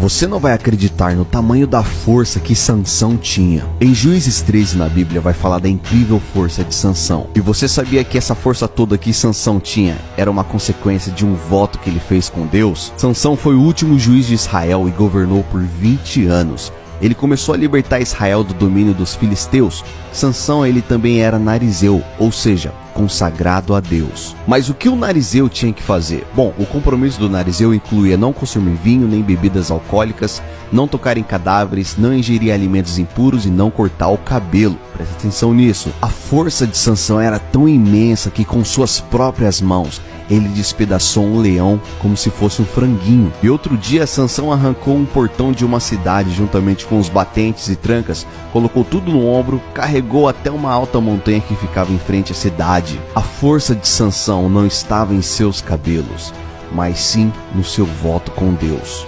Você não vai acreditar no tamanho da força que Sansão tinha. Em Juízes 13 na Bíblia vai falar da incrível força de Sansão. E você sabia que essa força toda que Sansão tinha era uma consequência de um voto que ele fez com Deus? Sansão foi o último juiz de Israel e governou por 20 anos. Ele começou a libertar Israel do domínio dos filisteus. Sansão ele também era narizeu, ou seja, consagrado a Deus. Mas o que o narizeu tinha que fazer? Bom, o compromisso do narizeu incluía não consumir vinho nem bebidas alcoólicas, não tocar em cadáveres, não ingerir alimentos impuros e não cortar o cabelo. Presta atenção nisso. A força de Sansão era tão imensa que com suas próprias mãos ele despedaçou um leão como se fosse um franguinho. E outro dia, Sansão arrancou um portão de uma cidade juntamente com os batentes e trancas, colocou tudo no ombro, carregou até uma alta montanha que ficava em frente à cidade. A força de Sansão não estava em seus cabelos, mas sim no seu voto com Deus.